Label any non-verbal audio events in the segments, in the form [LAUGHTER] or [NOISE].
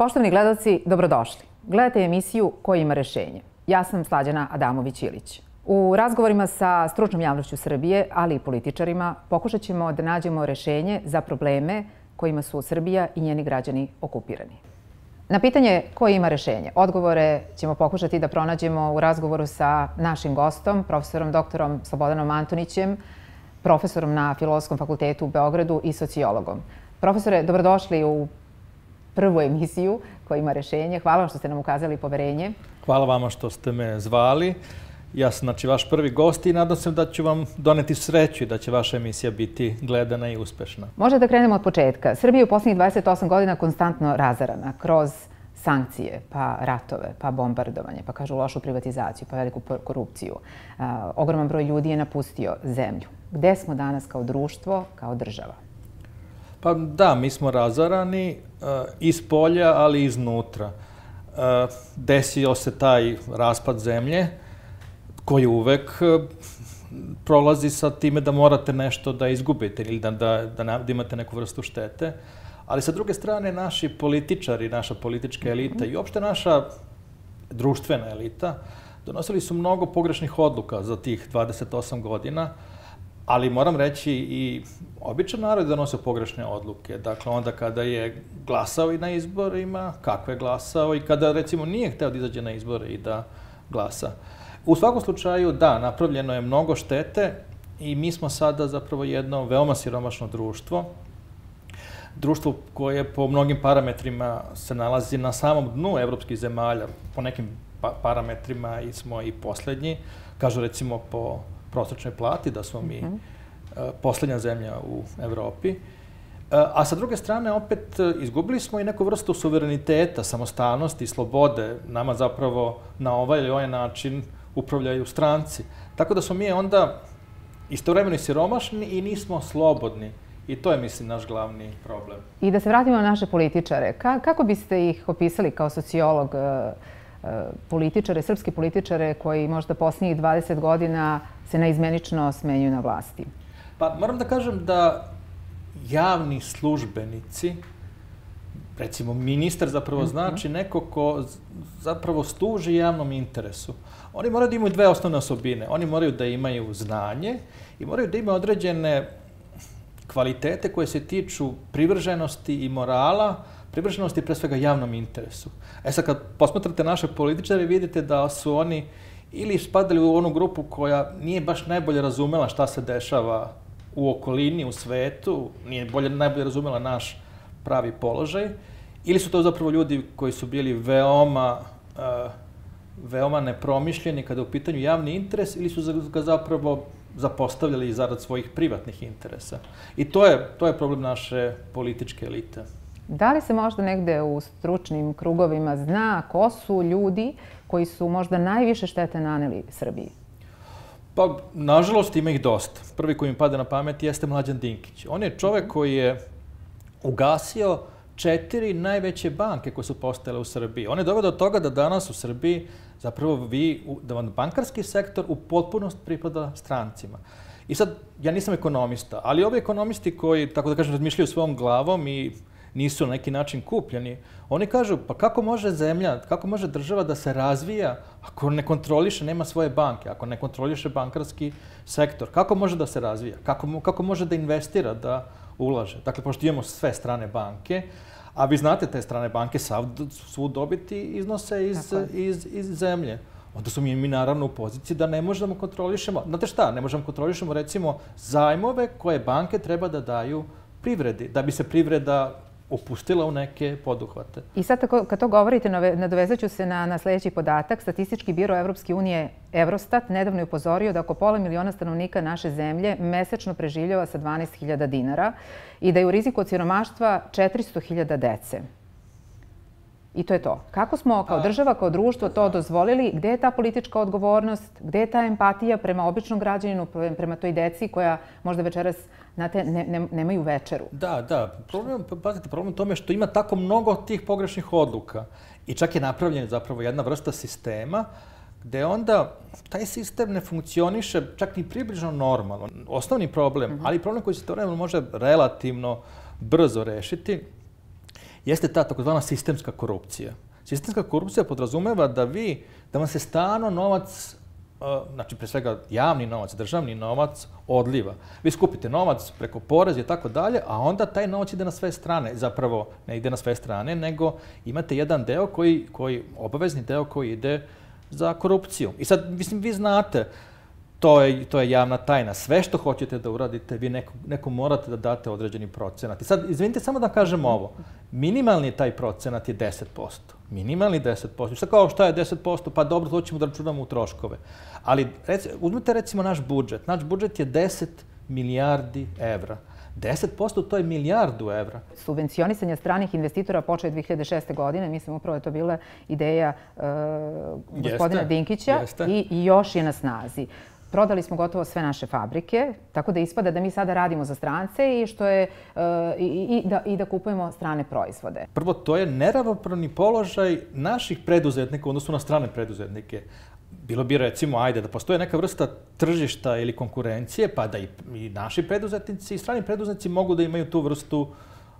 Poštovani gledalci, dobrodošli. Gledate emisiju Ko ima rešenje. Ja sam Slađana Adamović-Ilić. U razgovorima sa stručnom javnošću Srbije, ali i političarima, pokušat ćemo da nađemo rešenje za probleme kojima su Srbija i njeni građani okupirani. Na pitanje ko ima rešenje, odgovore ćemo pokušati da pronađemo u razgovoru sa našim gostom, profesorom doktorom Slobodanom Antonićem, profesorom na Filozofskom fakultetu u Beogradu i sociologom. Profesore, dobrodošli u prvu emisiju koja ima rešenje. Hvala vam što ste nam ukazali poverenje. Hvala vama što ste me zvali. Ja sam znači vaš prvi gost i nadam se da ću vam doneti sreću i da će vaša emisija biti gledana i uspešna. Može da krenemo od početka. Srbija je u poslednjih 28 godina konstantno razarana kroz sankcije, pa ratove, pa bombardovanje, pa kažu lošu privatizaciju, pa veliku korupciju. ogroman broj ljudi je napustio zemlju. Gde smo danas kao društvo, kao država? Pa da, mi smo razarani uh, iz polja, ali i iznutra. Uh, desio se taj raspad zemlje koji uvek uh, prolazi sa time da morate nešto da izgubite ili da, da, da, da imate neku vrstu štete. Ali sa druge strane, naši političari, naša politička elita i uopšte naša društvena elita donosili su mnogo pogrešnih odluka za tih 28 godina, uh, Ali moram reći i običan narod da nose pogrešne odluke. Dakle, onda kada je glasao i na izborima, kako je glasao i kada, recimo, nije hteo da izađe na izbore i da glasa. U svakom slučaju, da, napravljeno je mnogo štete i mi smo sada zapravo jedno veoma siromašno društvo. Društvo koje po mnogim parametrima se nalazi na samom dnu evropskih zemalja, po nekim pa parametrima i smo i poslednji. Kažu recimo po prosečnoj plati, da smo mi mm -hmm. poslednja zemlja u Evropi. E, a sa druge strane, opet, e, izgubili smo i neku vrstu suvereniteta, samostalnosti, slobode. Nama zapravo na ovaj ili ovaj način upravljaju stranci. Tako da smo mi onda istovremeno i siromašni i nismo slobodni. I to je, mislim, naš glavni problem. I da se vratimo na naše političare. Ka kako biste ih opisali kao sociolog, političare, srpski političare koji možda poslednjih 20 godina se naizmenično smenjuju na vlasti? Pa moram da kažem da javni službenici, recimo ministar zapravo mhm. znači neko ko zapravo služi javnom interesu. Oni moraju da imaju dve osnovne osobine. Oni moraju da imaju znanje i moraju da imaju određene kvalitete koje se tiču privrženosti i morala, privrženosti pre svega javnom interesu. E sad, kad posmatrate naše političare, vidite da su oni ili spadali u onu grupu koja nije baš najbolje razumela šta se dešava u okolini, u svetu, nije bolje, najbolje razumela naš pravi položaj, ili su to zapravo ljudi koji su bili veoma, uh, veoma nepromišljeni kada je u pitanju javni interes, ili su ga zapravo zapostavljali zarad svojih privatnih interesa. I to je, to je problem naše političke elite. Da li se možda negde u stručnim krugovima zna ko su ljudi koji su možda najviše štete naneli Srbiji? Pa, nažalost, ima ih dosta. Prvi koji mi pada na pamet jeste Mlađan Dinkić. On je čovek koji je ugasio četiri najveće banke koje su postale u Srbiji. On je doveo do toga da danas u Srbiji zapravo vi, da vam bankarski sektor u potpunost pripada strancima. I sad, ja nisam ekonomista, ali ovi ekonomisti koji, tako da kažem, razmišljaju svojom glavom i nisu na neki način kupljeni, oni kažu, pa kako može zemlja, kako može država da se razvija ako ne kontroliše, nema svoje banke, ako ne kontroliše bankarski sektor, kako može da se razvija, kako, kako može da investira, da ulaže. Dakle, pošto imamo sve strane banke, a vi znate te strane banke sav, svu dobiti iznose iz, iz, iz zemlje. Onda su mi, mi naravno u poziciji da ne možemo kontrolišemo, znate šta, ne možemo kontrolišemo recimo zajmove koje banke treba da daju privredi, da bi se privreda upustila u neke poduhvate. I sad tako, kad to govorite, nadovezat ću se na, na sledeći podatak. Statistički biro Evropske unije Eurostat nedavno je upozorio da oko pola miliona stanovnika naše zemlje mesečno preživljava sa 12.000 dinara i da je u riziku od siromaštva 400.000 dece. I to je to. Kako smo kao država, kao društvo to dozvolili? Gde je ta politička odgovornost? Gde je ta empatija prema običnom građaninu, prema toj deci koja možda večeras, znate, ne, ne, nemaju večeru? Da, da. Problem, pazite, problem tome što ima tako mnogo tih pogrešnih odluka. I čak je napravljen zapravo jedna vrsta sistema gde onda taj sistem ne funkcioniše čak ni približno normalno. Osnovni problem, mm -hmm. ali problem koji se to može relativno brzo rešiti, jeste ta takozvana sistemska korupcija. Sistemska korupcija podrazumeva da vi, da vam se stano novac znači pre svega javni novac, državni novac odliva. Vi skupite novac preko poreza i tako dalje, a onda taj novac ide na sve strane. Zapravo ne ide na sve strane, nego imate jedan deo koji, koji obavezni deo koji ide za korupciju. I sad, mislim, vi znate, to je, to je javna tajna. Sve što hoćete da uradite, vi neko, neko morate da date određeni procenat. I sad, izvinite, samo da kažem ovo. Minimalni taj procenat je 10%. Minimalni 10%. Šta kao šta je 10%? Pa dobro, to ćemo da računamo u troškove. Ali rec, uzmite recimo naš budžet. Naš budžet je 10 milijardi evra. 10% to je milijardu evra. Subvencionisanje stranih investitora počeo 2006. godine, mislim upravo je to bila ideja uh, gospodina jeste, Dinkića jeste. I, i još je na snazi. Prodali smo gotovo sve naše fabrike, tako da ispada da mi sada radimo za strance i što je uh, i, i, da, i da kupujemo strane proizvode. Prvo, to je neravnopravni položaj naših preduzetnika u odnosu na strane preduzetnike. Bilo bi recimo, ajde, da postoje neka vrsta tržišta ili konkurencije, pa da i, i naši preduzetnici i strani preduzetnici mogu da imaju tu vrstu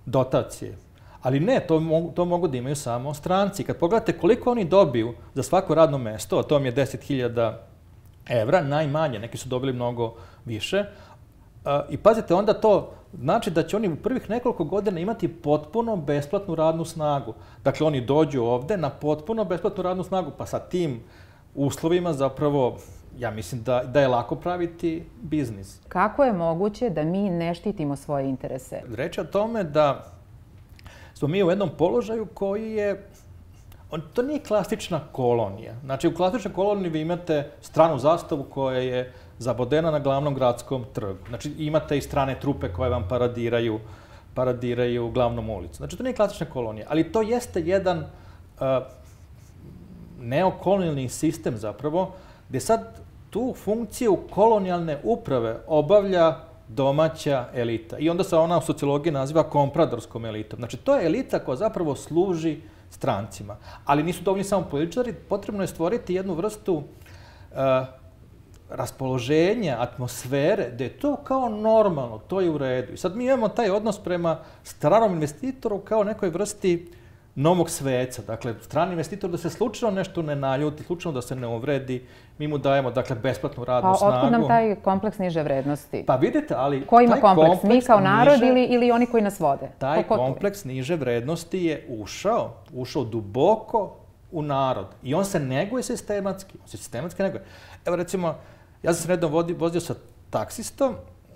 dotacije. Ali ne, to mogu, to mogu da imaju samo stranci. Kad pogledate koliko oni dobiju za svako radno mesto, a to vam je 10.000 evra, najmanje, neki su dobili mnogo više. I pazite, onda to znači da će oni u prvih nekoliko godina imati potpuno besplatnu radnu snagu. Dakle, oni dođu ovde na potpuno besplatnu radnu snagu, pa sa tim uslovima zapravo ja mislim da, da je lako praviti biznis. Kako je moguće da mi ne štitimo svoje interese? Reč je o tome da smo mi u jednom položaju koji je on, to nije klasična kolonija. Znači, u klasičnoj koloniji vi imate stranu zastavu koja je zabodena na glavnom gradskom trgu. Znači, imate i strane trupe koje vam paradiraju, paradiraju glavnom ulicu. Znači, to nije klasična kolonija, ali to jeste jedan uh, neokolonijalni sistem zapravo, gde sad tu funkciju kolonijalne uprave obavlja domaća elita. I onda se ona u sociologiji naziva kompradorskom elitom. Znači, to je elita koja zapravo služi strancima. Ali nisu dovoljni samo političari, potrebno je stvoriti jednu vrstu uh, raspoloženja, atmosfere, da je to kao normalno, to je u redu. I sad mi imamo taj odnos prema stranom investitoru kao nekoj vrsti novog sveca. Dakle, strani investitor da se slučajno nešto ne naljuti, slučajno da se ne uvredi, mi mu dajemo dakle, besplatnu radnu pa, snagu. A otkud nam taj kompleks niže vrednosti? Pa vidite, ali... Ko ima kompleks? kompleks? Mi kao narod niže, ili, ili oni koji nas vode? Taj Ko, kompleks niže vrednosti je ušao, ušao duboko u narod. I on se neguje sistematski. On se sistematski neguje. Evo recimo, ja sam se nedom vozio sa taksistom,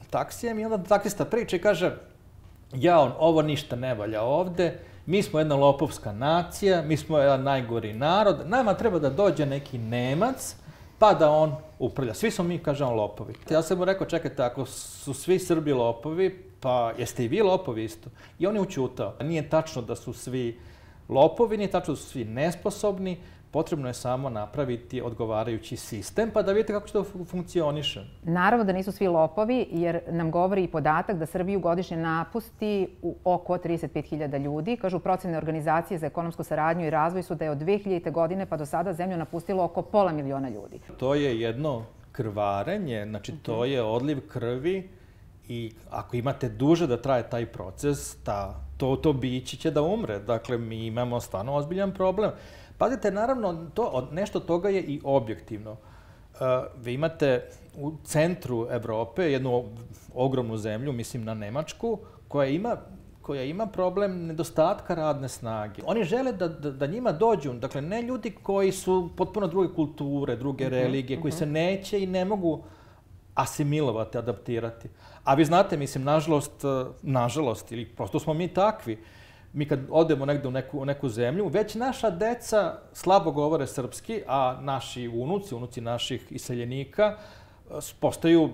taksijem i onda taksista priča i kaže ja, on, ovo ništa ne valja ovde, mi smo jedna lopovska nacija, mi smo jedan najgori narod, nama treba da dođe neki Nemac, pa da on uprlja. Svi smo mi, kaže on, lopovi. Ja sam mu rekao, čekajte, ako su svi Srbi lopovi, pa jeste i vi lopovi isto? I on je učutao. Nije tačno da su svi lopovi, nije tačno da su svi nesposobni, Potrebno je samo napraviti odgovarajući sistem pa da vidite kako će to funkcioniše. Naravno da nisu svi lopovi jer nam govori i podatak da Srbiju godišnje napusti u oko 35.000 ljudi. Kažu procene organizacije za ekonomsku saradnju i razvoj su da je od 2000. godine pa do sada zemlju napustilo oko pola miliona ljudi. To je jedno krvarenje, znači to mhm. je odliv krvi i ako imate duže da traje taj proces, ta, to, to biće će da umre. Dakle, mi imamo stvarno ozbiljan problem. Pazite, naravno, to, nešto toga je i objektivno. Uh, vi imate u centru Evrope jednu ogromnu zemlju, mislim na Nemačku, koja ima koja ima problem nedostatka radne snage. Oni žele da, da, da njima dođu, dakle, ne ljudi koji su potpuno druge kulture, druge mm -hmm, religije, koji mm -hmm. se neće i ne mogu asimilovati, adaptirati. A vi znate, mislim, nažalost, nažalost, ili prosto smo mi takvi, mi kad odemo negde u neku, u neku zemlju, već naša deca slabo govore srpski, a naši unuci, unuci naših iseljenika, postaju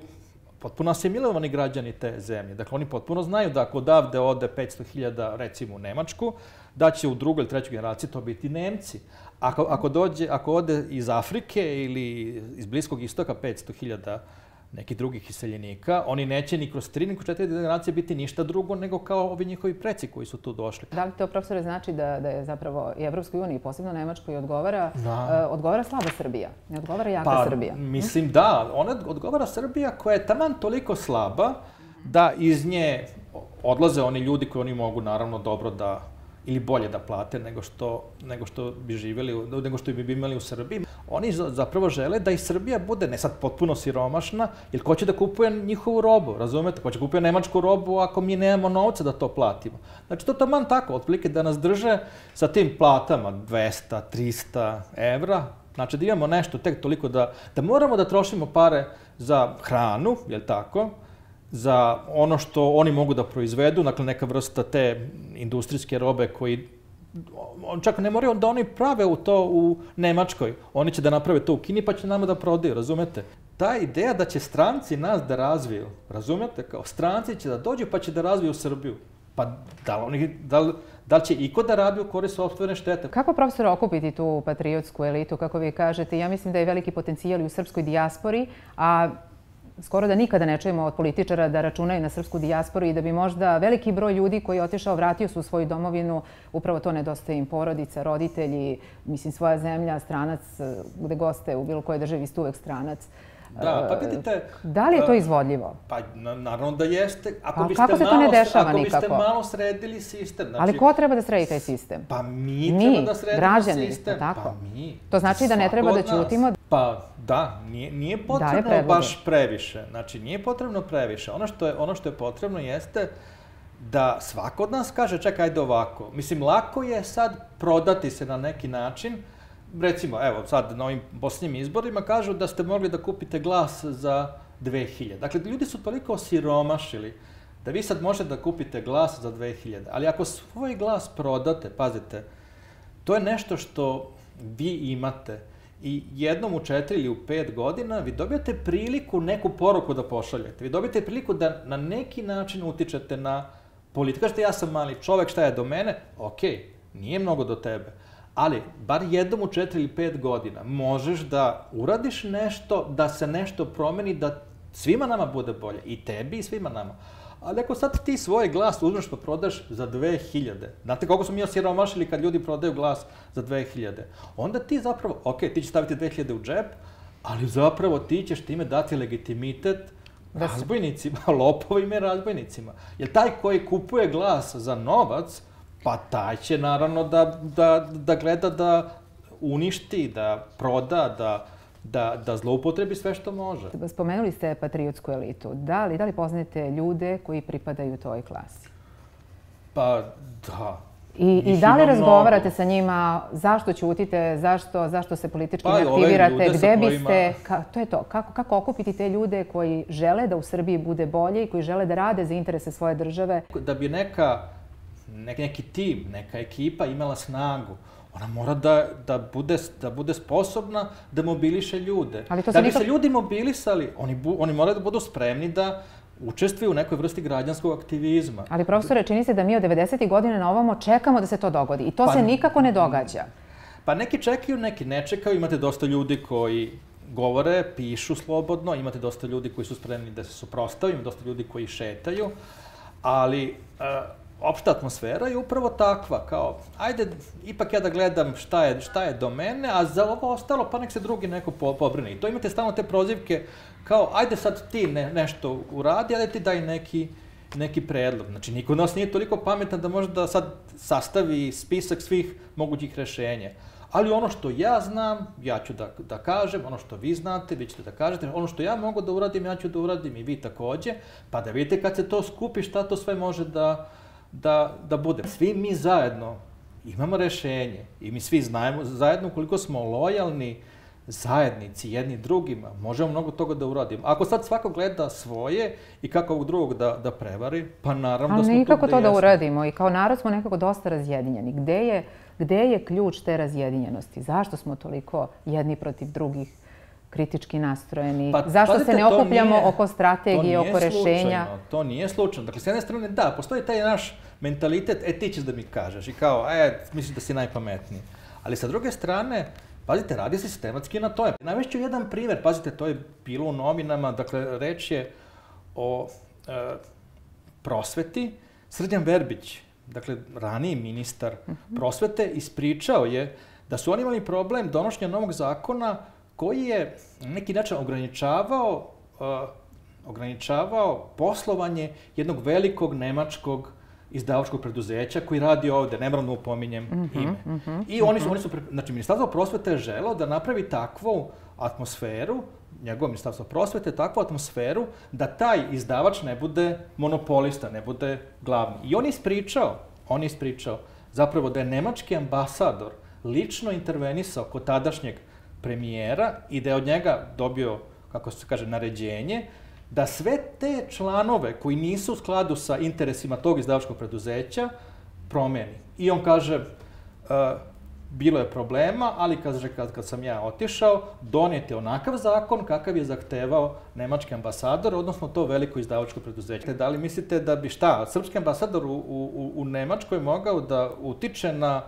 potpuno asimilovani građani te zemlje. Dakle, oni potpuno znaju da ako odavde ode 500.000, recimo, u Nemačku, da će u drugoj ili trećoj generaciji to biti Nemci. Ako, ako, dođe, ako ode iz Afrike ili iz Bliskog istoka 500.000 nekih drugih iseljenika, oni neće ni kroz tri, ni kroz četiri generacije biti ništa drugo nego kao ovi njihovi preci koji su tu došli. Da li to, profesore, znači da, da je zapravo i Evropskoj uniji, posebno Nemačkoj, odgovara, da. uh, odgovara slaba Srbija, ne odgovara jaka pa, Srbija? mislim da, ona odgovara Srbija koja je taman toliko slaba da iz nje odlaze oni ljudi koji oni mogu naravno dobro da ili bolje da plate nego što, nego što bi živeli, nego što bi imali u Srbiji. Oni zapravo žele da i Srbija bude ne sad potpuno siromašna, jer ko će da kupuje njihovu robu, razumete? Ko će da kupuje nemačku robu ako mi nemamo novca da to platimo? Znači, to taman tako, otprilike da nas drže sa tim platama 200, 300 evra, Znači da imamo nešto tek toliko da, da moramo da trošimo pare za hranu, je li tako? Za ono što oni mogu da proizvedu, dakle neka vrsta te industrijske robe koji čak ne moraju da oni prave u to u Nemačkoj. Oni će da naprave to u Kini pa će nama da prodaju, razumete? Ta ideja da će stranci nas da razviju, razumete? Kao stranci će da dođu pa će da razviju Srbiju. Pa da li, oni, da li, da li će iko da radi u korist sobstvene štete? Kako profesor okupiti tu patriotsku elitu, kako vi kažete? Ja mislim da je veliki potencijal i u srpskoj dijaspori, a skoro da nikada ne čujemo od političara da računaju na srpsku dijasporu i da bi možda veliki broj ljudi koji je otišao, vratio su u svoju domovinu, upravo to nedostaje im porodica, roditelji, mislim svoja zemlja, stranac, gde goste u bilo kojoj državi ste uvek stranac. Da, pa vidite... Da li je to izvodljivo? Pa naravno da jeste. Ako pa biste kako se to ne dešava ako nikako? Ako biste malo sredili sistem. Znači, Ali ko treba da sredi taj sistem? Pa mi, mi treba da sredimo građani, sistem. Tako. Pa mi. To znači da ne treba da ćutimo? Pa da, nije, nije potrebno da baš previše. Znači, nije potrebno previše. Ono što je, ono što je potrebno jeste da svako od nas kaže, čekaj, ajde ovako. Mislim, lako je sad prodati se na neki način, recimo, evo, sad na ovim posljednjim izborima kažu da ste mogli da kupite glas za 2000. Dakle, ljudi su toliko osiromašili da vi sad možete da kupite glas za 2000. Ali ako svoj glas prodate, pazite, to je nešto što vi imate i jednom u četiri ili u pet godina vi dobijate priliku neku poruku da pošaljete. Vi dobijate priliku da na neki način utičete na politiku. Kažete, ja sam mali čovek, šta je do mene? Okay, nije mnogo do tebe ali bar jednom u četiri ili pet godina možeš da uradiš nešto, da se nešto promeni, da svima nama bude bolje. I tebi i svima nama. Ali ako sad ti svoj glas uzmeš pa prodaš za 2000, znate koliko smo mi osiromašili kad ljudi prodaju glas za 2000, onda ti zapravo, ok, ti ćeš staviti 2000 u džep, ali zapravo ti ćeš time dati legitimitet razbojnicima, [LAUGHS] lopovima i razbojnicima. Jer taj koji kupuje glas za novac, Pa taj će naravno da, da, da gleda da uništi, da proda, da, da, da zloupotrebi sve što može. Spomenuli ste patriotsku elitu. Da li, da li poznate ljude koji pripadaju toj klasi? Pa da. I, I da li razgovarate mnogo. sa njima, zašto ćutite, zašto, zašto se politički pa, ne aktivirate, gde biste, kojima... ka, to je to, kako, kako okupiti te ljude koji žele da u Srbiji bude bolje i koji žele da rade za interese svoje države? Da bi neka neki, neki tim, neka ekipa imala snagu, ona mora da, da, bude, da bude sposobna da mobiliše ljude. Ali to da bi nikak... se ljudi mobilisali, oni, bu, oni moraju da budu spremni da učestvuju u nekoj vrsti građanskog aktivizma. Ali profesore, čini se da mi od 90. godine na ovamo čekamo da se to dogodi. I to pa, se nikako ne događa. Pa neki čekaju, neki ne čekaju. Imate dosta ljudi koji govore, pišu slobodno, imate dosta ljudi koji su spremni da se suprostaju, imate dosta ljudi koji šetaju, ali uh, opšta atmosfera je upravo takva, kao, ajde, ipak ja da gledam šta je, šta je do mene, a za ovo ostalo, pa nek se drugi neko po, pobrine. I to imate stalno te prozivke, kao, ajde sad ti ne, nešto uradi, ajde ti daj neki, neki predlog. Znači, niko od nas nije toliko pametan da može da sad sastavi spisak svih mogućih rešenja. Ali ono što ja znam, ja ću da, da kažem, ono što vi znate, vi ćete da kažete, ono što ja mogu da uradim, ja ću da uradim i vi takođe, pa da vidite kad se to skupi šta to sve može da, da, da bude. Svi mi zajedno imamo rešenje i mi svi znajemo zajedno koliko smo lojalni zajednici jedni drugima, možemo mnogo toga da uradimo. Ako sad svako gleda svoje i kako ovog drugog da, da prevari, pa naravno Ali da smo nikako to da uradimo i kao narod smo nekako dosta razjedinjeni. Gde je, gde je ključ te razjedinjenosti? Zašto smo toliko jedni protiv drugih? Kritički nastrojeni? Pa, Zašto pazite, se ne okupljamo nije, oko strategije, oko rešenja? Slučajno, to nije slučajno. Dakle, s jedne strane, da, postoji taj naš mentalitet, e, ti ćeš da mi kažeš i kao, e, misliš da si najpametniji. Ali sa druge strane, pazite, radi se sistematski na to. Navešću jedan primer, pazite, to je bilo u novinama, dakle, reč je o e, prosveti. Srđan Verbić, dakle, raniji ministar mhm. -huh. prosvete, ispričao je da su oni imali problem donošenja novog zakona koji je na neki način ograničavao, uh, ograničavao poslovanje jednog velikog nemačkog izdavačkog preduzeća koji radi ovde, ne moram da mu pominjem mm -hmm, ime. Mm -hmm, I oni su, mm -hmm. oni su, znači, Ministarstvo prosvete je želo da napravi takvu atmosferu, njegovo Ministarstvo prosvete, takvu atmosferu da taj izdavač ne bude monopolista, ne bude glavni. I on je ispričao, on je ispričao, zapravo da je nemački ambasador lično intervenisao kod tadašnjeg premijera i da je od njega dobio, kako se kaže, naređenje, da sve te članove koji nisu u skladu sa interesima tog izdavačkog preduzeća promeni. I on kaže, uh, bilo je problema, ali kaže, kad, kad sam ja otišao, donijete onakav zakon kakav je zahtevao nemački ambasador, odnosno to veliko izdavačko preduzeće. Da li mislite da bi šta, srpski ambasador u, u, u Nemačkoj mogao da utiče na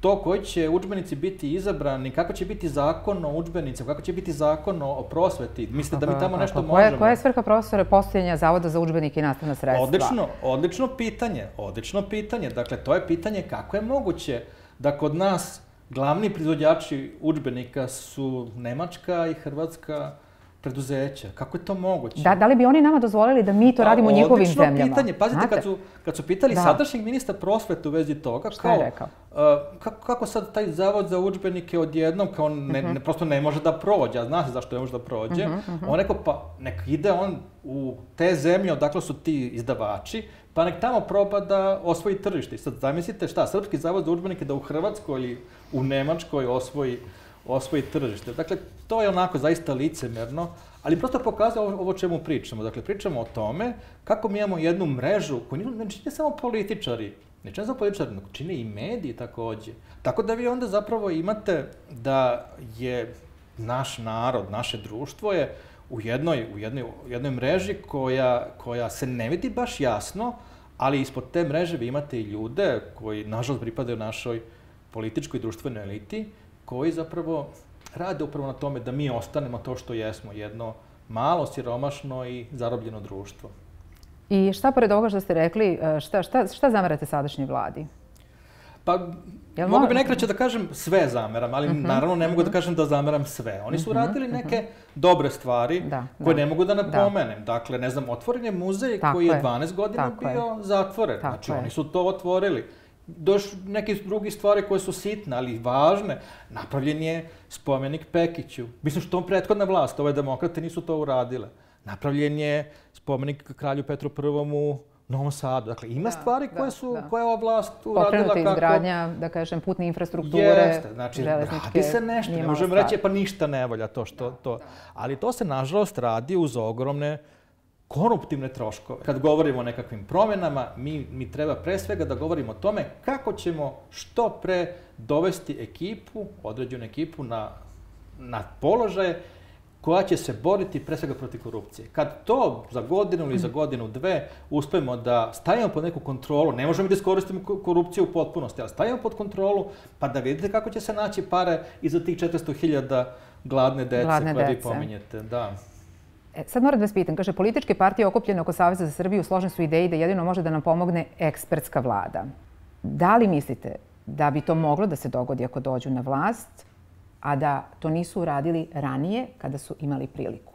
to koji će učbenici biti izabrani, kako će biti zakon o učbenicima, kako će biti zakon o prosveti. Mislite da mi tamo nešto možemo? Koja, je svrha profesora postojanja Zavoda za učbenike i nastavna sredstva? Odlično, odlično pitanje, odlično pitanje. Dakle, to je pitanje kako je moguće da kod nas glavni proizvođači učbenika su Nemačka i Hrvatska preduzeća. Kako je to moguće? Da, da li bi oni nama dozvolili da mi to pa, radimo u njihovim zemljama? Odlično pitanje. Pazite, kad su, kad su pitali da. sadašnjeg ministra prosvete u vezi toga, Šta kao, je rekao? Uh, kako, kako sad taj zavod za učbenike odjednom, kao ne, uh -huh. ne, mhm. prosto ne može da prođe, a zna se zašto ne može da prođe. Uh -huh, uh -huh. On rekao, pa nek ide on u te zemlje odakle su ti izdavači, pa nek tamo proba da osvoji tržište. I sad zamislite šta, Srpski zavod za učbenike da u Hrvatskoj ili u Nemačkoj osvoji osvoji tržište. Dakle, to je onako zaista licemerno, ali prosto pokazuje ovo, ovo čemu pričamo. Dakle, pričamo o tome kako mi imamo jednu mrežu koju ne čine samo političari, ne čine samo političari, nego čine i mediji takođe. Tako da vi onda zapravo imate da je naš narod, naše društvo je u jednoj, u jednoj, u jednoj mreži koja, koja se ne vidi baš jasno, ali ispod te mreže vi imate i ljude koji, nažalost, pripadaju našoj političkoj i društvenoj eliti, koji zapravo rade upravo na tome da mi ostanemo to što jesmo, jedno malo, siromašno i zarobljeno društvo. I šta pored ovoga što ste rekli, e, šta, šta, šta zamerate sadašnjoj vladi? Pa, Jel mogu bi nekraće da kažem sve zameram, ali uh mhm, -huh, naravno ne mogu uh -huh. da mhm. kažem da zameram sve. Oni su uh mhm, -huh, radili neke dobre stvari da, koje da, ne mogu da napomenem. Da. Dakle, ne znam, otvoren je muzej Tako koji je 12 godina bio je. zatvoren. Tako znači, je. oni su to otvorili doš neke drugi stvari koje su sitne, ali važne. Napravljen je spomenik Pekiću. Mislim što on prethodna vlast, ove demokrate nisu to uradile. Napravljen je spomenik kralju Petru I u Novom Sadu. Dakle, ima da, stvari koje da, su, da. koje je ova vlast uradila kako... Pokrenuta izgradnja, da kažem, putne infrastrukture, Jeste, znači, radi se nešto, ne možemo reći, pa ništa ne volja to što, da, to. Da. Ali to se, nažalost, radi uz ogromne koruptivne troškove. Kad govorimo o nekakvim promenama, mi, mi treba pre svega da govorimo o tome kako ćemo što pre dovesti ekipu, određenu ekipu na, na položaje koja će se boriti pre svega protiv korupcije. Kad to za godinu ili za godinu dve uspemo da stavimo pod neku kontrolu, ne možemo da iskoristimo korupciju u potpunosti, ali stavimo pod kontrolu, pa da vidite kako će se naći pare i za tih 400.000 gladne dece gladne koje dece. vi pominjete. Da. E, sad moram da vas pitam, kaže, političke partije okupljene oko Saveza za Srbiju složne su ideji da jedino može da nam pomogne ekspertska vlada. Da li mislite da bi to moglo da se dogodi ako dođu na vlast, a da to nisu uradili ranije kada su imali priliku?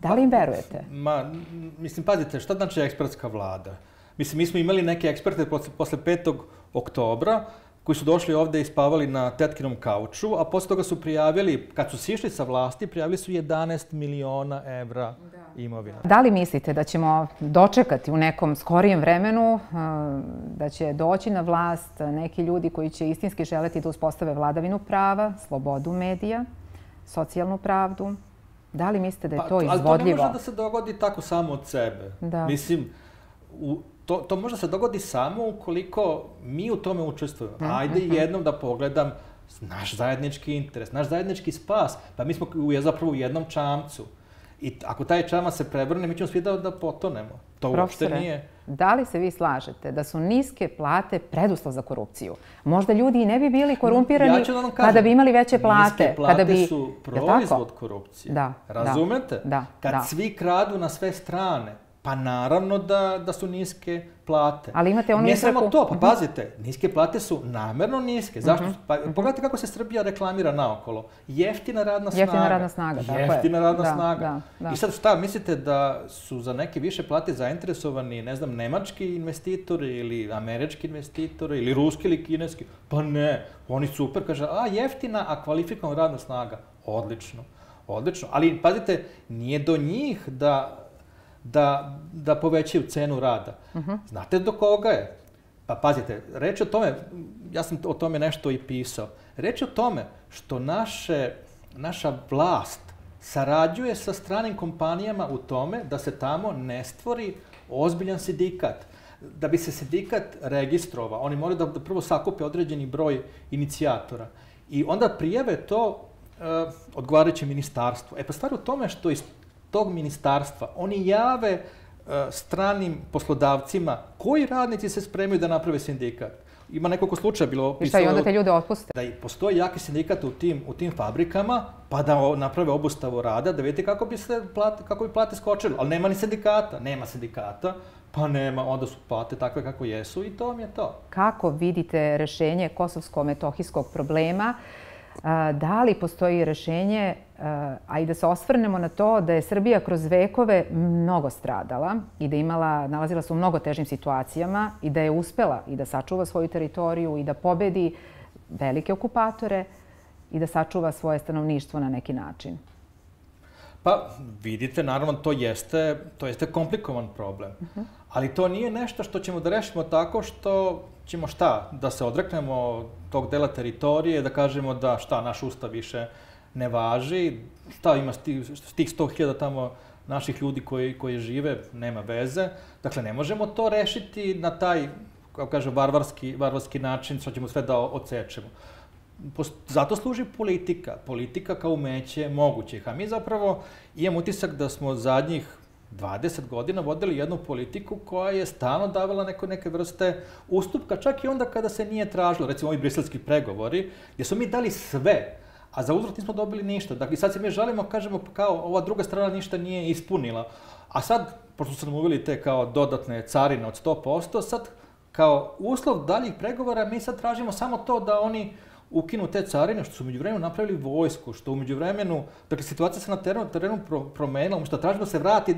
Da li im pa, verujete? Ma, mislim, pazite, šta znači ekspertska vlada? Mislim, mi smo imali neke eksperte posle, posle 5. oktobra, koji su došli ovde i spavali na tetkinom kauču, a posle toga su prijavili, kad su sišli sa vlasti, prijavili su 11 miliona evra da. imovina. Da li mislite da ćemo dočekati u nekom skorijem vremenu, uh, da će doći na vlast neki ljudi koji će istinski želeti da uspostave vladavinu prava, slobodu medija, socijalnu pravdu? Da li mislite da je pa, to izvodljivo? Ali to ne može da se dogodi tako samo od sebe. Da. Mislim, u, to, to može se dogodi samo ukoliko mi u tome učestvujemo. Mm, Ajde mm -hmm. jednom da pogledam naš zajednički interes, naš zajednički spas. Pa mi smo u, zapravo u jednom čamcu. I ako taj čama se prevrne, mi ćemo svi da, da potonemo. To Profesore, uopšte nije... da li se vi slažete da su niske plate preduslov za korupciju? Možda ljudi i ne bi bili korumpirani ja da kažem, kada bi imali veće plate. Niske plate kada bi... su proizvod korupcije. Da, da. Razumete? Da, Kad da. svi kradu na sve strane, Pa naravno da, da su niske plate. Ali imate onu Ne samo to, pa pazite, niske plate su namerno niske. Zašto? Mhm. Pa pogledajte kako se Srbija reklamira naokolo. Jeftina radna snaga. Jeftina radna snaga, tako je. Jeftina radna Da, snaga. da, da. I sad šta, mislite da su za neke više plate zainteresovani, ne znam, nemački investitori ili američki investitori ili ruski ili kineski? Pa ne, oni super, kaže, a jeftina, a kvalifikovana radna snaga. Odlično, odlično. Ali pazite, nije do njih da da, da povećaju cenu rada. Znate do koga je? Pa pazite, reč o tome, ja sam o tome nešto i pisao, reč o tome što naše, naša vlast sarađuje sa stranim kompanijama u tome da se tamo ne stvori ozbiljan sindikat. Da bi se sindikat registrovao, oni moraju da, da prvo sakupe određeni broj inicijatora i onda prijave to uh, odgovarajuće ministarstvo. E pa stvar u tome što iz tog ministarstva oni jave uh, stranim poslodavcima koji radnici se spremaju da naprave sindikat. Ima nekoliko slučaja bilo I šta, i onda te ljude otpuste? da i postoji jaki sindikat u tim, u tim fabrikama, pa da naprave obustavu rada, da vidite kako bi, se plate, kako bi plate skočile. Ali nema ni sindikata, nema sindikata, pa nema, onda su plate takve kako jesu i to vam je to. Kako vidite rešenje kosovsko-metohijskog problema? A, Da li postoji rešenje, a, i da se osvrnemo na to da je Srbija kroz vekove mnogo stradala i da imala, nalazila se u mnogo težim situacijama i da je uspela i da sačuva svoju teritoriju i da pobedi velike okupatore i da sačuva svoje stanovništvo na neki način. Pa vidite, naravno to jeste, to jeste komplikovan problem. Ali to nije nešto što ćemo da rešimo tako što ćemo šta, da se odreknemo tog dela teritorije, da kažemo da šta, naš ustav više ne važi, šta ima tih, tih 100.000 tamo naših ljudi koji, koji žive, nema veze. Dakle, ne možemo to rešiti na taj, kako kaže, varvarski, varvarski način, što ćemo sve da odsečemo. Zato služi politika. Politika kao umeće mogućih. A mi zapravo imamo utisak da smo zadnjih 20 godina vodili jednu politiku koja je stalno davala neko, neke vrste ustupka, čak i onda kada se nije tražilo, recimo ovi briselski pregovori, gdje smo mi dali sve, a za uzvrat nismo dobili ništa. Dakle, sad se mi žalimo, kažemo kao ova druga strana ništa nije ispunila. A sad, pošto su nam te kao dodatne carine od 100%, sad kao uslov daljih pregovora mi sad tražimo samo to da oni ukinu te carine, što su umeđu vremenu napravili vojsku, što umeđu vremenu, dakle situacija se na terenu, terenu pro, promenila, umjesto da tražimo da se vrati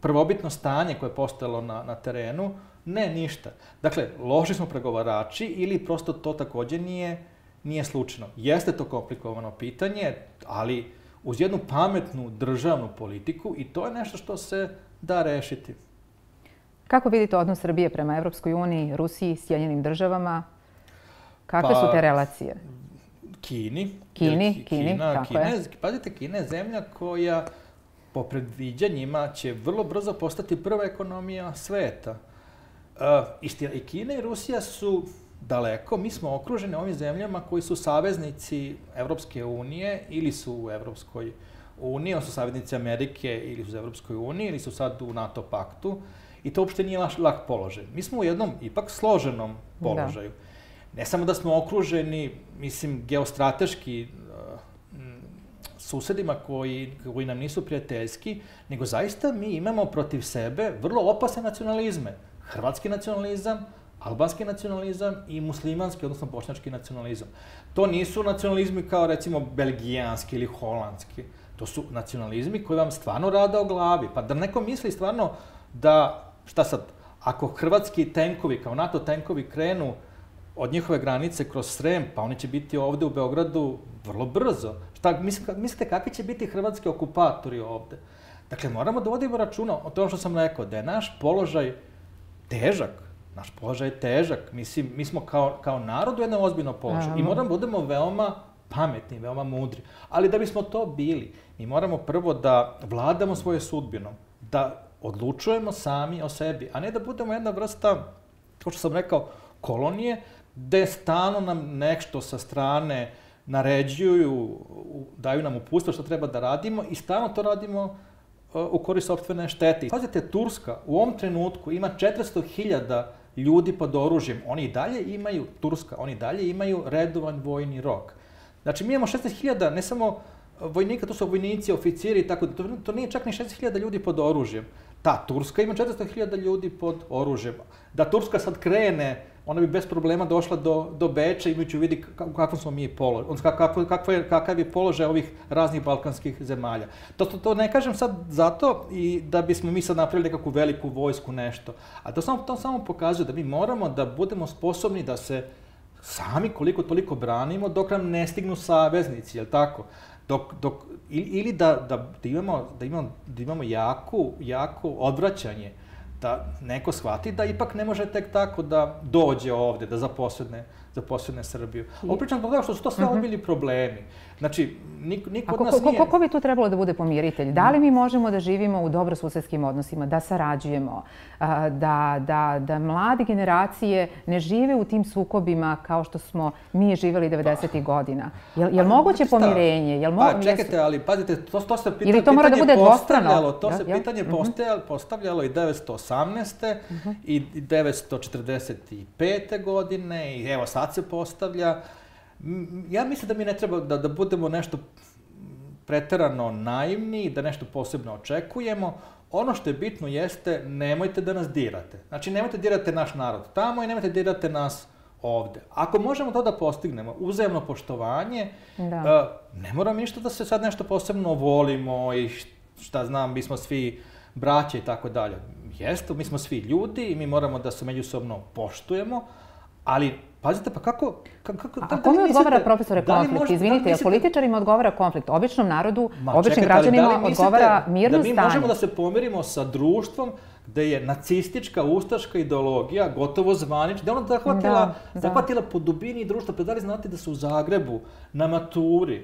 prvobitno stanje koje je postojalo na, na terenu, ne ništa. Dakle, loši smo pregovarači ili prosto to takođe nije, nije slučajno. Jeste to komplikovano pitanje, ali uz jednu pametnu državnu politiku i to je nešto što se da rešiti. Kako vidite odnos Srbije prema Evropskoj uniji, Rusiji, Sjedinjenim državama? Kakve Pa, su te relacije? Kini. Kini, Kini, Kina, tako Kina, je. Pazite, Kina je zemlja koja po predviđanjima će vrlo brzo postati prva ekonomija sveta. Uh, istina, i Kina i Rusija su daleko, mi smo okruženi ovim zemljama koji su saveznici Evropske unije ili su u Evropskoj uniji, oni su saveznici Amerike ili su u Evropskoj uniji ili su sad u NATO paktu i to uopšte nije lak položaj. Mi smo u jednom ipak složenom Da. Ne samo da smo okruženi, mislim, geostrateški m, susedima koji, koji nam nisu prijateljski, nego zaista mi imamo protiv sebe vrlo opasne nacionalizme. Hrvatski nacionalizam, albanski nacionalizam i muslimanski, odnosno bošnjački nacionalizam. To nisu nacionalizmi kao recimo belgijanski ili holandski. To su nacionalizmi koji vam stvarno rada o glavi. Pa da neko misli stvarno da, šta sad, ako hrvatski tenkovi, kao NATO tenkovi krenu od njihove granice kroz Srem, pa oni će biti ovde u Beogradu vrlo brzo. Šta, mislite, kakvi će biti hrvatski okupatori ovde? Dakle, moramo da vodimo računa o tom što sam rekao, da je naš položaj težak. Naš položaj je težak. Mislim, mi smo kao, kao narod u jednom ozbiljnom položaju i moramo da budemo veoma pametni, veoma mudri. Ali da bismo to bili, mi moramo prvo da vladamo svoje sudbinom, da odlučujemo sami o sebi, a ne da budemo jedna vrsta, kao što sam rekao, kolonije, gde stalno nam nešto sa strane naređuju, daju nam upustva što treba da radimo i stalno to radimo uh, u korist sopstvene štete. Pazite, Turska u ovom trenutku ima 400.000 ljudi pod oružjem. Oni i dalje imaju, Turska, oni i dalje imaju redovan vojni rok. Znači, mi imamo 16.000, ne samo vojnika, to su vojnici, oficiri i tako da, to, to nije čak ni 16.000 ljudi pod oružjem. Ta Turska ima 400.000 ljudi pod oružjem. Da Turska sad krene ona bi bez problema došla do, do Beča imajući u vidi u kakvom smo mi položaj, odnosno kakav, kakav, je, kakav je položaj ovih raznih balkanskih zemalja. To, to, to ne kažem sad zato i da bismo mi sad napravili nekakvu veliku vojsku, nešto. A to samo, to samo pokazuje da mi moramo da budemo sposobni da se sami koliko toliko branimo dok nam ne stignu saveznici, je li tako? Dok, dok, ili da, da, da, imamo, da, imamo, da imamo jaku, jako odvraćanje da neko shvati da ipak ne može tek tako da dođe ovde, da zaposledne, zaposledne Srbiju. Ovo pričam zbog toga što su to sve mm -hmm. bili problemi. Znači, niko, niko od nas ko, nije... Ko, ko bi tu trebalo da bude pomiritelj? Da li mi možemo da živimo u dobrosusedskim odnosima, da sarađujemo, da, da, da mlade generacije ne žive u tim sukobima kao što smo mi živeli 90. godina? Je, je li moguće pomirenje? Je mo... Pa, čekajte, ali pazite, to, to se pitanje, Ili to mora da bude dvostrano? To se pitanje mm -hmm. postavljalo i 918. Mm -hmm. i 945. godine i evo sad se postavlja ja mislim da mi ne treba da, da budemo nešto preterano naivni, da nešto posebno očekujemo. Ono što je bitno jeste, nemojte da nas dirate. Znači, nemojte da dirate naš narod tamo i nemojte da dirate nas ovde. Ako možemo to da postignemo, uzajemno poštovanje, da. uh, ne mora ništa da se sad nešto posebno volimo i šta znam, mi smo svi braće i tako dalje. Jeste, mi smo svi ljudi i mi moramo da se međusobno poštujemo, ali Pazite, pa kako... kako A da kome odgovara, profesore, da konflikt? Možete, Izvinite, da mislite... političarima odgovara konflikt? Običnom narodu, Ma, običnim čekajte, građanima da odgovara mirno stanje? Da mi možemo da se pomirimo sa društvom gde je nacistička, ustaška ideologija gotovo zvanična, da je ona zahvatila, da, da. zahvatila po dubini društva. Pa da li znate da su u Zagrebu na maturi,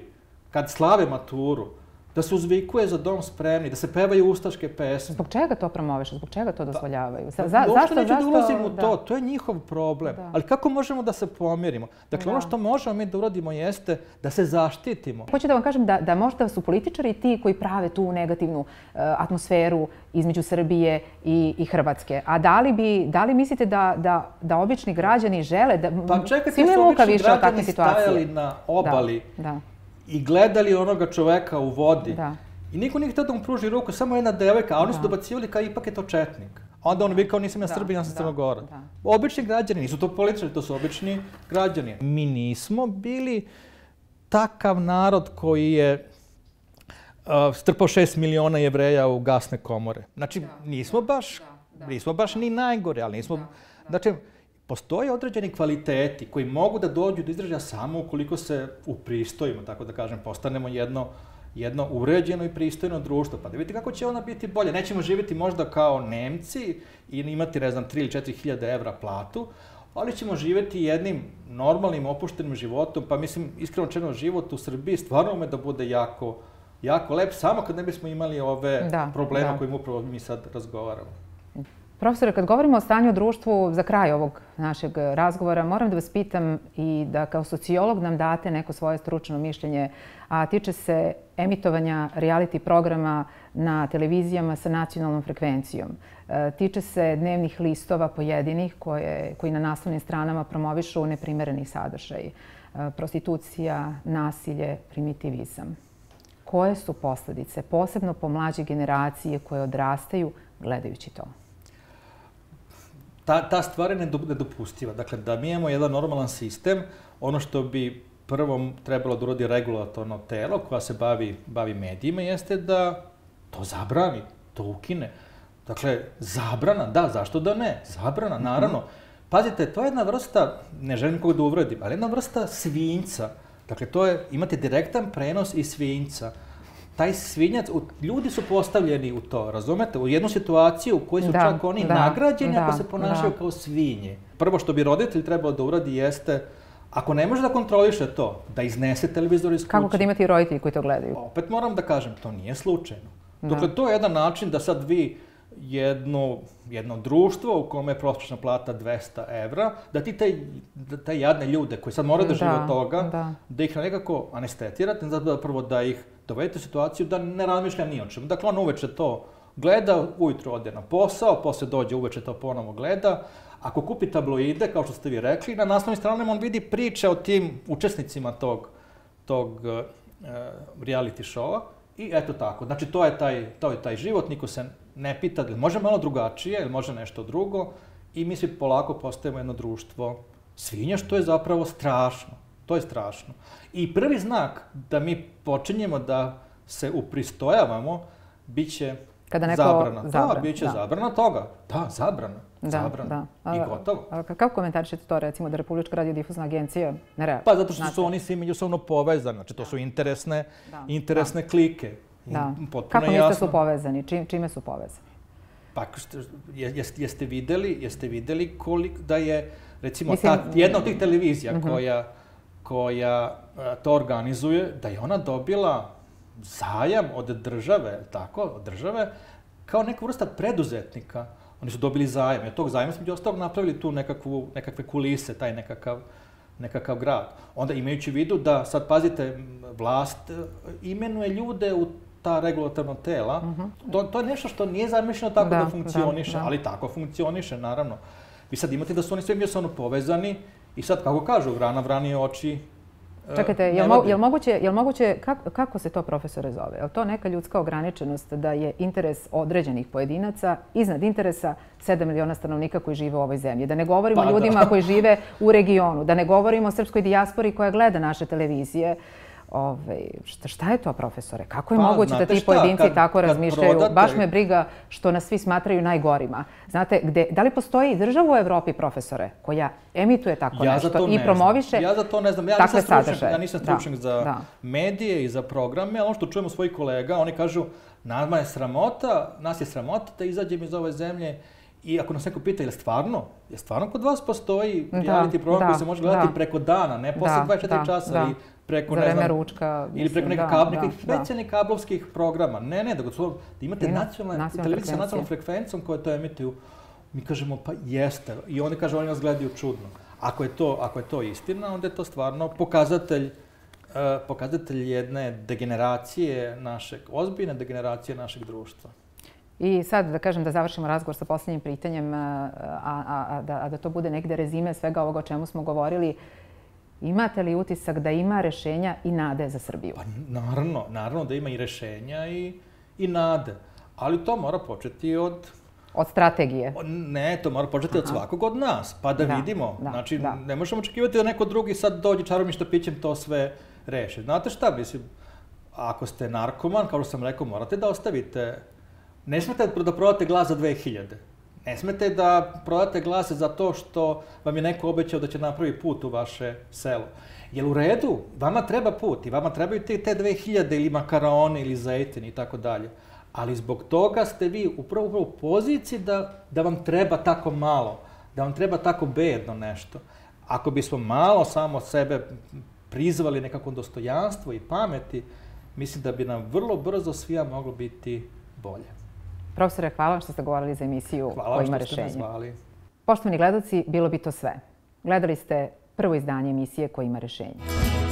kad slave maturu, da se uzvikuje za dom spremni, da se pevaju ustaške pesme. Zbog čega to promoviš? Zbog čega to dozvoljavaju? Za, za, zašto, neću zašto, da ulazim u to, da. to je njihov problem. Da. Ali kako možemo da se pomirimo? Dakle, da. ono što možemo mi da uradimo jeste da se zaštitimo. Hoću da vam kažem da, da možda su političari ti koji prave tu negativnu uh, atmosferu između Srbije i, i Hrvatske. A da li, bi, da li mislite da, da, da obični građani žele da... Pa čekajte, su obični građani stajali na obali da, da i gledali onoga čoveka u vodi. Da. I niko nije htio da mu pruži ruku, samo jedna devojka, a oni da. su dobacivali kao ipak je to četnik. Onda on vikao nisam ja da, Srbija, ja sam da, Crnogora. Da. Obični građani, nisu to političari, to su obični građani. Mi nismo bili takav narod koji je uh, strpao šest miliona jevreja u gasne komore. Znači, da. nismo baš, da, da. nismo baš ni najgore, ali nismo... Da, da. Znači, postoje određeni kvaliteti koji mogu da dođu do izražaja samo ukoliko se upristojimo, tako da kažem, postanemo jedno jedno uređeno i pristojno društvo, pa da vidite kako će ona biti bolje. Nećemo živjeti možda kao Nemci i imati, ne znam, 3 ili 4 hiljade evra platu, ali ćemo živjeti jednim normalnim, opuštenim životom, pa mislim, iskreno čeno, život u Srbiji stvarno ume da bude jako, jako lep, samo kad ne bismo imali ove da, probleme da. kojim upravo mi sad razgovaramo. Profesore, kad govorimo o stanju društvu, za kraj ovog našeg razgovora, moram da vas pitam i da kao sociolog nam date neko svoje stručno mišljenje, a tiče se emitovanja reality programa na televizijama sa nacionalnom frekvencijom. E, tiče se dnevnih listova pojedinih koje, koji na naslovnim stranama promovišu neprimereni sadržaj. E, prostitucija, nasilje, primitivizam. Koje su posledice, posebno po mlađe generacije koje odrastaju gledajući to? Ta, ta stvar je nedopustiva. Dakle, da mi imamo jedan normalan sistem, ono što bi prvo trebalo da urodi regulatorno telo koja se bavi, bavi medijima jeste da to zabrani, to ukine. Dakle, zabrana, da, zašto da ne? Zabrana, naravno. Pazite, to je jedna vrsta, ne želim koga da uvredim, ali jedna vrsta svinjca. Dakle, to je, imate direktan prenos iz svinjca taj svinjac, ljudi su postavljeni u to, razumete? U jednu situaciju u kojoj su da, čak oni da, nagrađeni da, ako se ponašaju da. kao svinje. Prvo što bi roditelj trebao da uradi jeste Ako ne može da kontroliše to, da iznese televizor iz kuće. Kako kad imate i roditelji koji to gledaju? Opet moram da kažem, to nije slučajno. Da. Dakle, to je jedan način da sad vi jedno, jedno društvo u kome je prosječna plata 200 evra, da ti te, da te jadne ljude koji sad moraju da žive od toga, da. da ih nekako anestetirate, zato da prvo da ih dovedete u situaciju da ne razmišlja ni o čemu. Dakle, on uveče to gleda, ujutro ode na posao, posle dođe uveče to ponovo gleda. Ako kupi tabloide, kao što ste vi rekli, na naslovnim stranama on vidi priče o tim učesnicima tog, tog uh, reality showa I eto tako. Znači, to je taj, to je taj život, niko se ne pita, ili može malo drugačije, ili može nešto drugo. I mi svi polako postajemo jedno društvo svinja, što je zapravo strašno. To je strašno. I prvi znak da mi počinjemo da se upristojavamo, bit će Kada neko zabrana. zabran, Da, bit će da. zabrana toga. Da, zabrana. Da, zabrana. da. I A- gotovo. A kako komentarišete to recimo da Republička radiodifuzna agencija ne reaguje? Pa zato što su oni svi međusobno povezani, znači to su interesne, Da, interesne klike. I Da. Potpuno Kako jasno. su povezani? Čim, čime su povezani? Pa jeste, jeste videli, jeste videli koliko da je recimo Mislim- ta jedna od tih televizija Mhm. koja koja e, to organizuje, da je ona dobila zajam od države, tako, od države, kao neka vrsta preduzetnika. Oni su dobili zajam. I od tog zajma smo ostalog napravili tu nekakvu, nekakve kulise, taj nekakav, nekakav grad. Onda imajući vidu da, sad pazite, vlast e, imenuje ljude u ta regulatorna tela, to, to je nešto što nije zamišljeno tako da, Mhm. Da, funkcioniše, da, da. ali tako funkcioniše, naravno. Vi sad imate da su oni sve međusobno povezani i sad, kako kažu, vrana vrani oči Čekajte, mo, vodi. jel moguće, jel moguće kako, kako se to profesore zove? Jel to neka ljudska ograničenost da je interes određenih pojedinaca iznad interesa 7 miliona stanovnika koji žive u ovoj zemlji? Da ne govorimo Pa o da. ljudima koji žive u regionu, da ne govorimo o srpskoj dijaspori koja gleda naše televizije. Ove, šta, šta je to, profesore? Kako je Pa, moguće da ti šta, pojedinci kad- tako kad razmišljaju? prodate- Baš me briga što nas svi smatraju najgorima. Znate, gde, da li postoji država u Evropi, profesore, koja emituje tako Ja nešto i ne promoviše znam. Ja za to ne znam. Ja nisam stručnjak, ja nisam Da, stručnjak za da. medije i za programe, ali ono što čujemo svojih kolega, oni kažu, nama je sramota, nas je sramota da izađemo iz ove zemlje i ako nas neko pita, je li stvarno, je stvarno kod vas postoji Da, reality program da, koji se može gledati da. preko dana, ne posle Da, 24 da, časa da. ili preko, Za ne znam, ručka, ili mislim, preko nekih da, kabl, da, nekih da. specijalnih kablovskih programa. Ne, ne, da, su, da imate Ima nacionalne, nacionalne televizije sa nacionalnom frekvencijom koje to emituju. Mi kažemo, pa jeste. I oni kažu, oni nas gledaju čudno. Ako je to, ako je to istina, onda je to stvarno pokazatelj e, pokazatelj jedne degeneracije našeg, ozbiljne degeneracije našeg društva. I sad da kažem da završimo razgovor sa posljednjim pitanjem, a, a, a, da, a da to bude negde rezime svega ovoga o čemu smo govorili. Imate li utisak da ima rešenja i nade za Srbiju? Pa naravno, naravno da ima i rešenja i, i nade. Ali to mora početi od Od strategije. Ne, to mora početi od svakog od nas, pa da, Da, vidimo. da, znači, da. ne možemo očekivati da neko drugi sad dođe čarobnim štapićem to sve reši. Znate šta, mislim, ako ste narkoman, kao što sam rekao, morate da ostavite, ne smete da prodate glas za 2000. Ne smete da prodate glas za to što vam je neko obećao da će napravi put u vaše selo. Jel u redu? Vama treba put i vama trebaju te, te 2000 ili makaraone ili zejtin i tako dalje. Ali zbog toga ste vi upravo, upravo u poziciji da, da vam treba tako malo, da vam treba tako bedno nešto. Ako bismo malo samo sebe prizvali nekako dostojanstvo i pameti, mislim da bi nam vrlo brzo svija moglo biti bolje. Profesore, hvala vam što ste govorili za emisiju Hvala koja vam ima što ste rešenje. zvali. Poštovani gledaci, bilo bi to sve. Gledali ste prvo izdanje emisije koja ima rešenje.